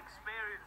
experience.